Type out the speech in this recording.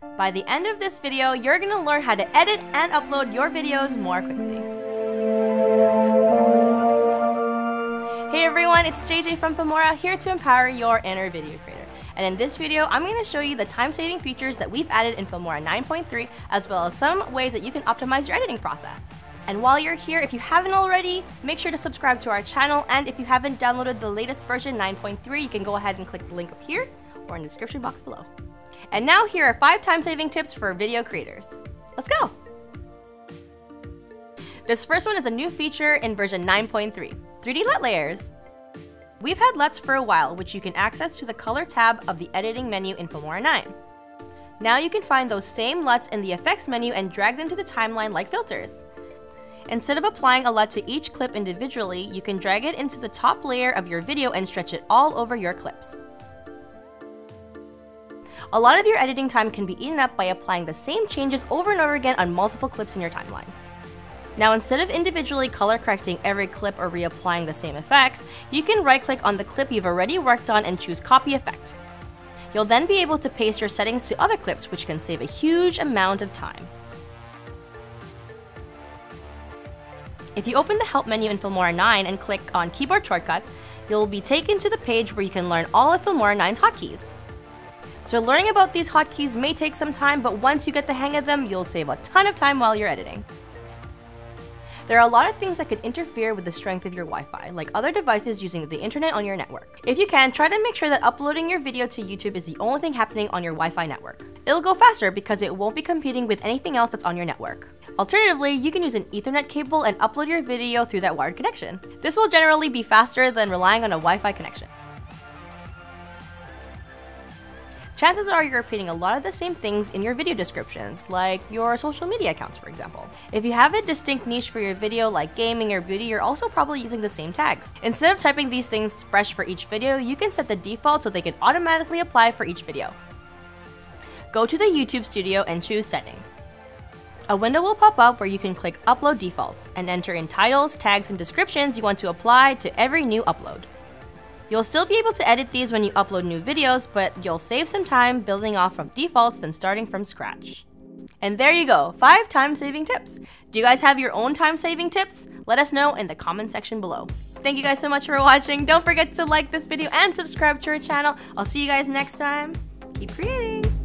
By the end of this video, you're gonna learn how to edit and upload your videos more quickly. Hey everyone, it's JJ from Filmora here to empower your inner video creator. And in this video, I'm going to show you the time-saving features that we've added in Filmora 9.3, as well as some ways that you can optimize your editing process. And while you're here, if you haven't already, make sure to subscribe to our channel, and if you haven't downloaded the latest version 9.3, you can go ahead and click the link up here or in the description box below. And now here are 5 time-saving tips for video creators. Let's go! This first one is a new feature in version 9.3, 3D LUT layers. We've had LUTs for a while, which you can access to the color tab of the editing menu in Filmora 9. Now you can find those same LUTs in the effects menu and drag them to the timeline like filters. Instead of applying a LUT to each clip individually, you can drag it into the top layer of your video and stretch it all over your clips. A lot of your editing time can be eaten up by applying the same changes over and over again on multiple clips in your timeline. Now instead of individually color correcting every clip or reapplying the same effects, you can right click on the clip you've already worked on and choose copy effect. You'll then be able to paste your settings to other clips which can save a huge amount of time. If you open the Help menu in Filmora 9 and click on Keyboard Shortcuts, you'll be taken to the page where you can learn all of Filmora 9's hotkeys. So learning about these hotkeys may take some time, but once you get the hang of them, you'll save a ton of time while you're editing. There are a lot of things that could interfere with the strength of your Wi-Fi, like other devices using the internet on your network. If you can, try to make sure that uploading your video to YouTube is the only thing happening on your Wi-Fi network. It'll go faster because it won't be competing with anything else that's on your network. Alternatively, you can use an Ethernet cable and upload your video through that wired connection. This will generally be faster than relying on a Wi-Fi connection. Chances are you're repeating a lot of the same things in your video descriptions, like your social media accounts, for example. If you have a distinct niche for your video, like gaming or beauty, you're also probably using the same tags. Instead of typing these things fresh for each video, you can set the default so they can automatically apply for each video. Go to the YouTube studio and choose Settings. A window will pop up where you can click Upload Defaults and enter in titles, tags, and descriptions you want to apply to every new upload. You'll still be able to edit these when you upload new videos, but you'll save some time building off from defaults than starting from scratch. And there you go, 5 time-saving tips. Do you guys have your own time-saving tips? Let us know in the comment section below. Thank you guys so much for watching. Don't forget to like this video and subscribe to our channel. I'll see you guys next time. Keep creating!